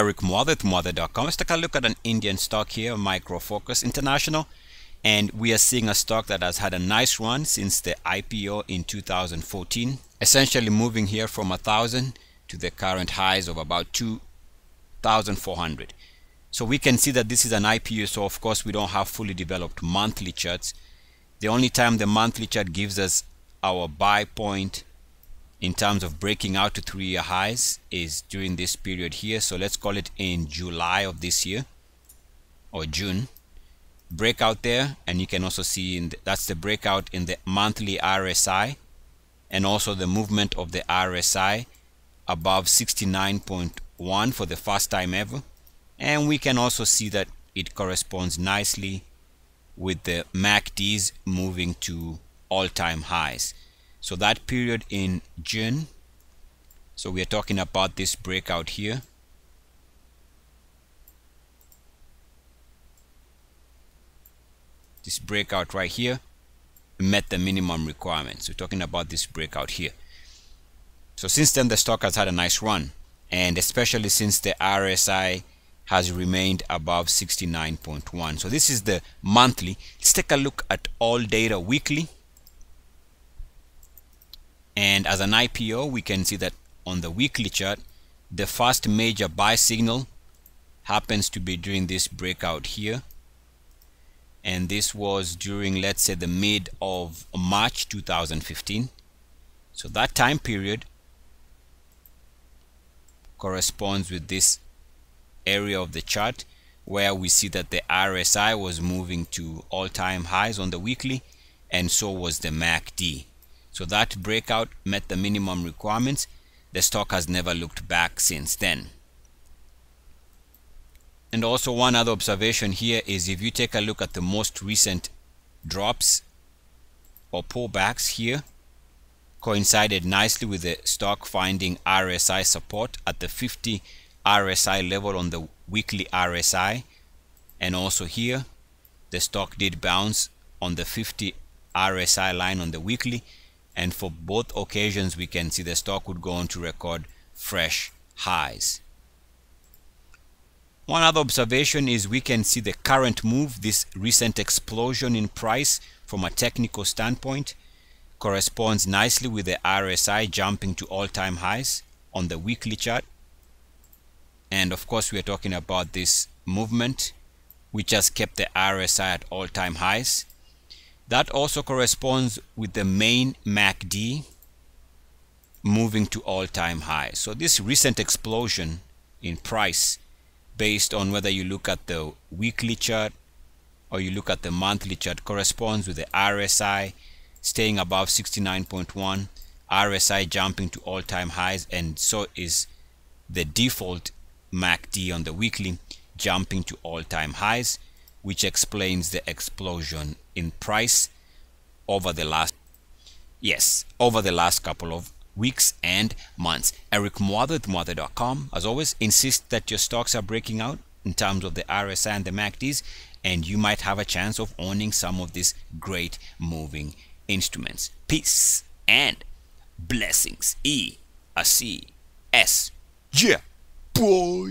Eric Muathe, Muathe.com. Let's take a look at an Indian stock here, Micro Focus International. And we are seeing a stock that has had a nice run since the IPO in 2014. Essentially moving here from a thousand to the current highs of about 2,400. So we can see that this is an IPO, so of course we don't have fully developed monthly charts. The only time the monthly chart gives us our buy point in terms of breaking out to three-year highs is during this period here. So let's call it in July of this year or June. Breakout there, and you can also see in the, that's the breakout in the monthly RSI and also the movement of the RSI above 69.1 for the first time ever and we can also see that it corresponds nicely with the MACDs moving to all-time highs so that period in June so we are talking about this breakout here. This breakout right here met the minimum requirements. We're talking about this breakout here. So since then the stock has had a nice run and especially since the RSI has remained above 69.1 so this is the monthly. Let's take a look at all data weekly and as an IPO we can see that on the weekly chart the first major buy signal happens to be during this breakout here and this was during let's say the mid of March 2015 so that time period corresponds with this area of the chart where we see that the RSI was moving to all-time highs on the weekly and so was the MACD. So that breakout met the minimum requirements. The stock has never looked back since then. And also one other observation here is if you take a look at the most recent drops or pullbacks here coincided nicely with the stock finding RSI support at the 50 RSI level on the weekly RSI and also here the stock did bounce on the 50 RSI line on the weekly and for both occasions we can see the stock would go on to record fresh highs. One other observation is we can see the current move, this recent explosion in price from a technical standpoint corresponds nicely with the RSI jumping to all-time highs on the weekly chart and of course we are talking about this movement which has kept the RSI at all-time highs that also corresponds with the main MACD moving to all-time highs so this recent explosion in price based on whether you look at the weekly chart or you look at the monthly chart corresponds with the RSI staying above 69.1 RSI jumping to all-time highs and so is the default MACD on the weekly jumping to all-time highs which explains the explosion in price over the last yes over the last couple of weeks and months. Eric as always insist that your stocks are breaking out in terms of the RSI and the MACDs and you might have a chance of owning some of these great moving instruments. Peace and blessings. E a C S yeah boy